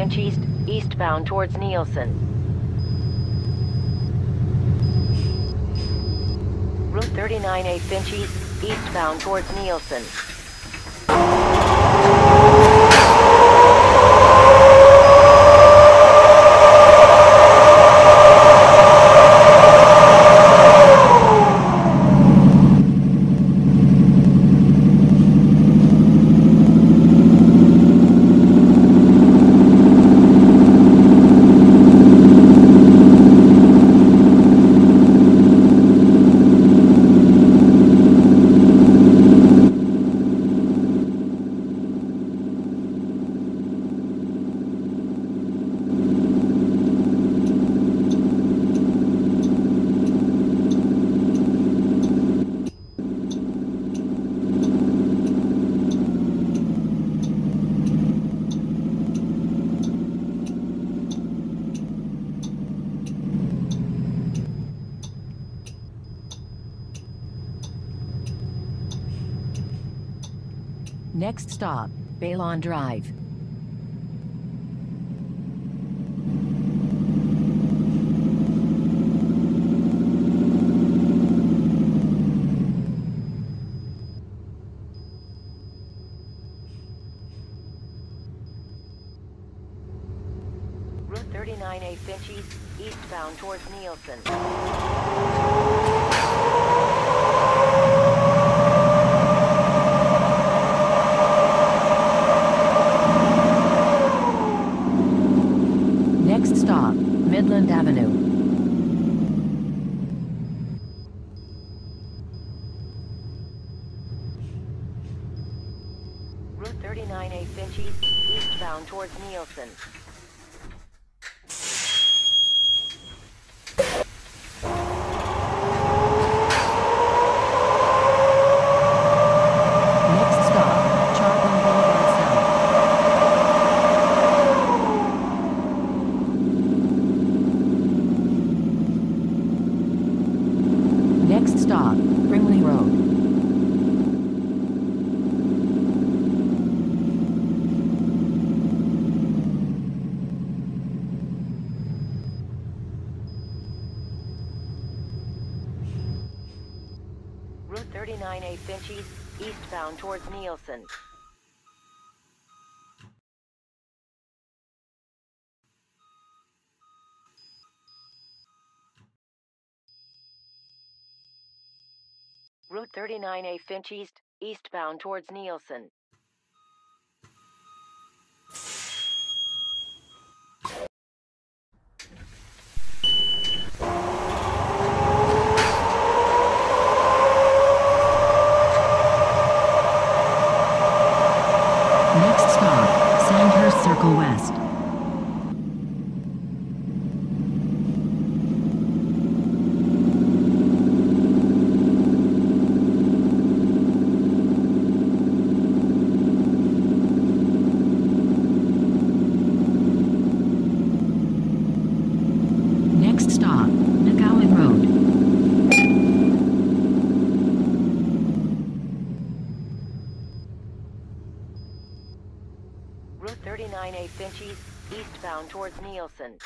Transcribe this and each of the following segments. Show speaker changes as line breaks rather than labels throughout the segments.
Finch East, eastbound towards Neilson. Route 39A Finch East, eastbound towards Neilson. Next stop, Baylon Drive. Route 39A Finch East, eastbound towards Neilson. Next stop, Midland Avenue. Route 39A Finch East, eastbound towards Neilson. Next stop, Charlton Boulevard South. Next stop, Brimley Road. Route 39A Finch East, eastbound towards Neilson. Route 39A Finch East, eastbound towards Neilson. 9A Finchies, eastbound towards Neilson.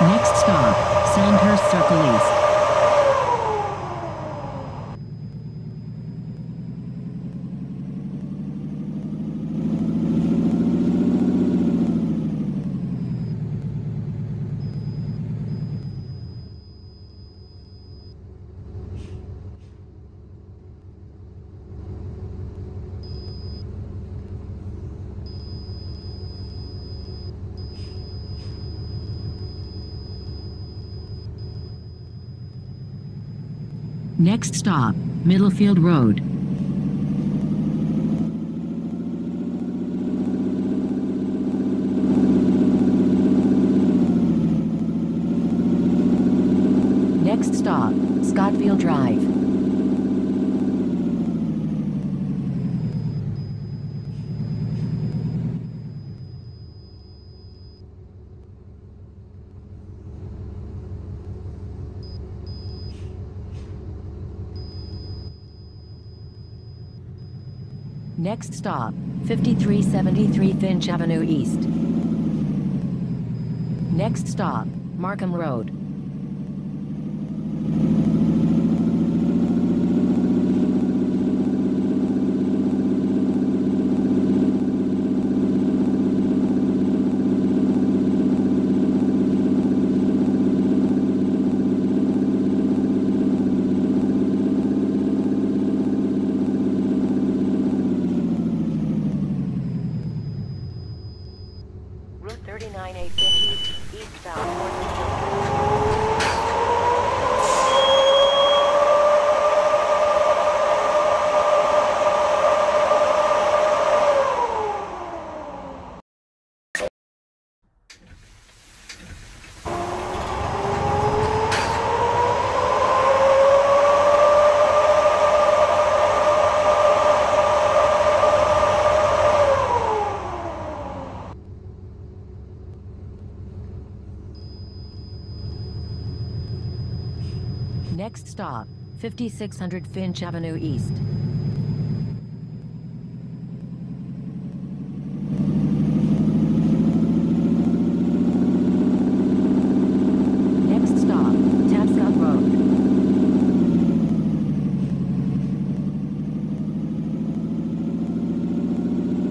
Next stop, Sandhurst Circle Next stop, Middlefield Road. Next stop, Scottfield Drive. Next stop, 5373 Finch Avenue East. Next stop, Markham Road. Route 39A Finch East, eastbound towards Neilson. Next stop, 5600 Finch Avenue East. Next stop, Tapscott Road.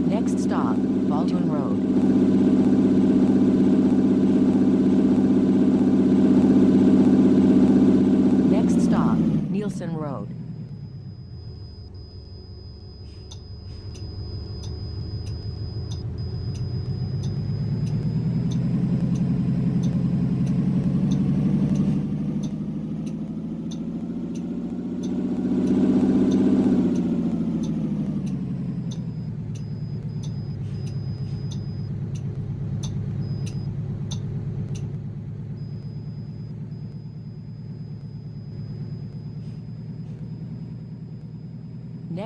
Next stop, Baldwin Road. Next stop, Neilson Road.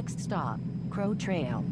Next stop, Crow Trail.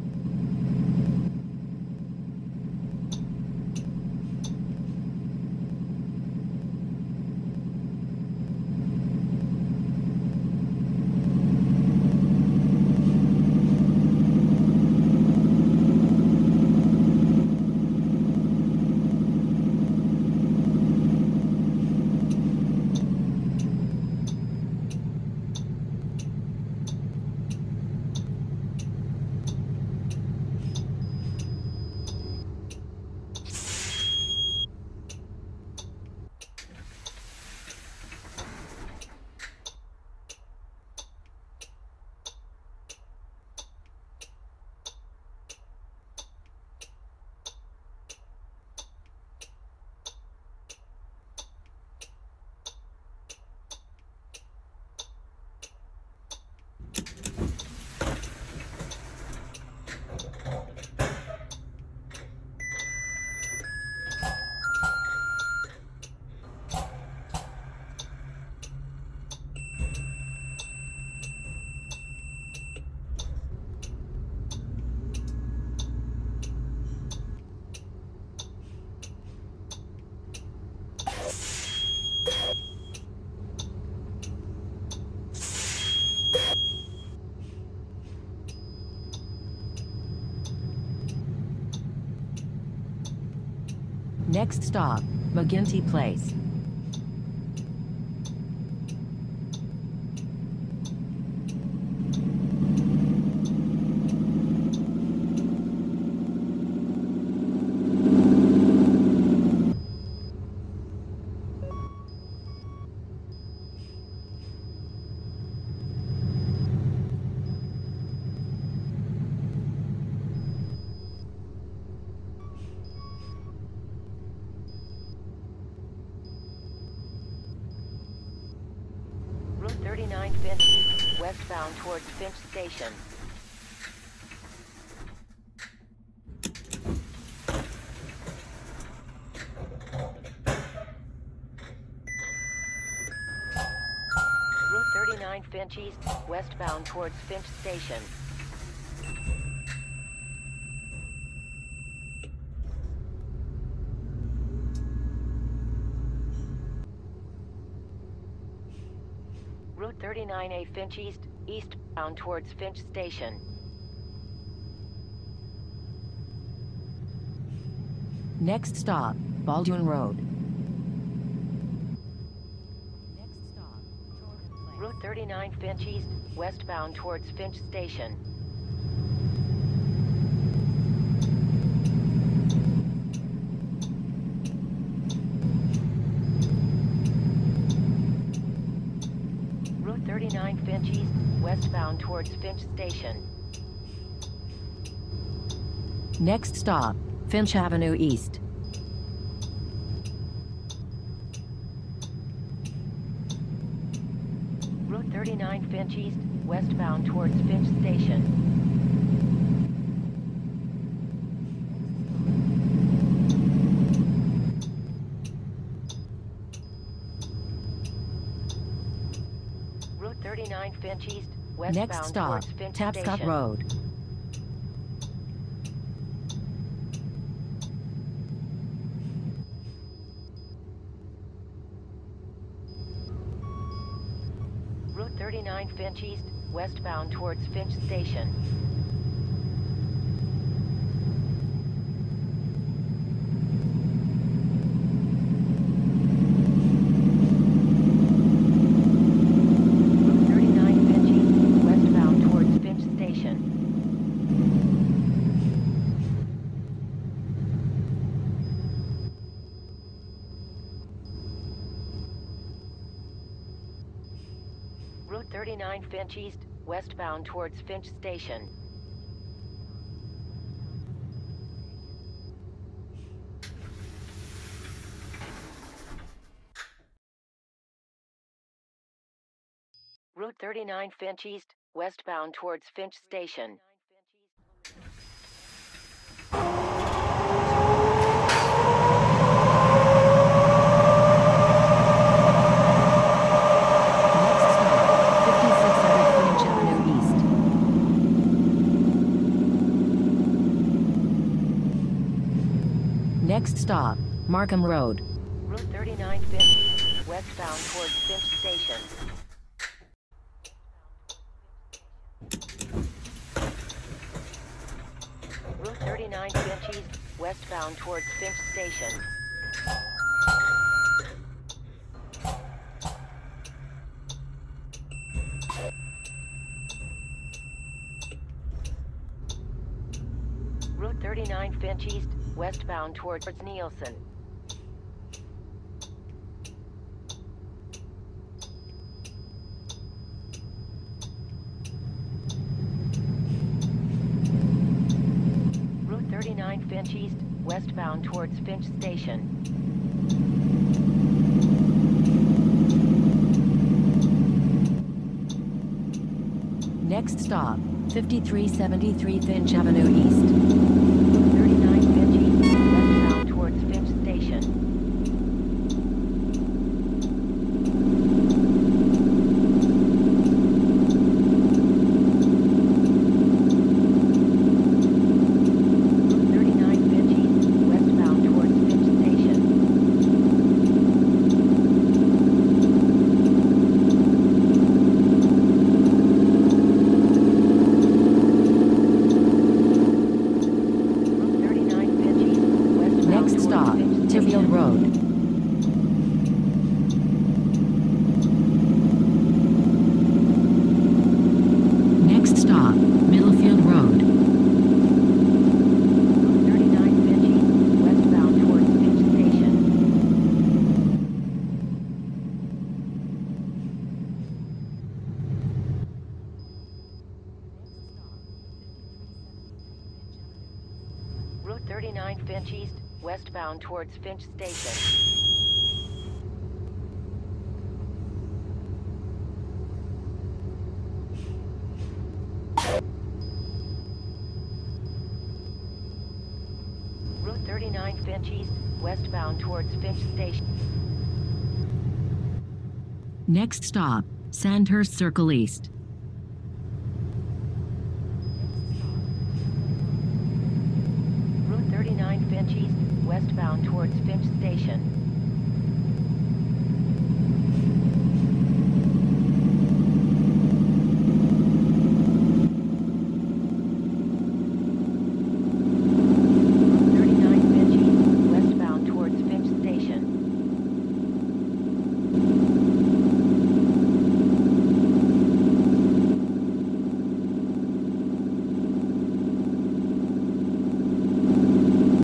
Next stop, McGinty Place. 39 Finch, westbound towards Finch Station. Route 39 Finch East, westbound towards Finch Station. 9A Finch East, eastbound towards Finch Station. Next stop, Baldwin Road. Next stop, Route 39 Finch East, westbound towards Finch Station. Westbound towards Finch Station. Next stop, Finch Avenue East. Route 39 Finch East, westbound towards Finch Station. Route 39 Finch East,
Next stop, Tapscott
Station.
Road.
Route 39 Finch East, westbound towards Finch Station. Route 39 Finch East, westbound towards Finch Station. Route 39 Finch East, westbound towards Finch Station. Route 39 Finch East, westbound towards Finch Station.
Next stop, 5600 Finch Avenue East. Next stop, Markham Road.
Route 39 Finch westbound towards Finch Station. Route 39 Finch East, westbound towards Finch Station. Route 39 Finch East, westbound towards Neilson. Route 39 Finch East, westbound towards Finch Station.
Next stop, 5373 Finch Avenue East.
Route 39 Finch East, westbound towards Finch Station. Route 39 Finch East, westbound towards Finch Station. Route 39 Finch East, westbound
Next
towards
stop,
Finch
Tiverfield
Station.
Road. Next stop, Middlefield Road.
Route 39 Finch East, westbound towards Finch Station. Route 39 Finch East, westbound towards Finch Station. Route 39 Finch East, westbound towards Finch Station.
Next stop, Sandhurst Circle East.
Route 39 Finch East, westbound towards Finch Station.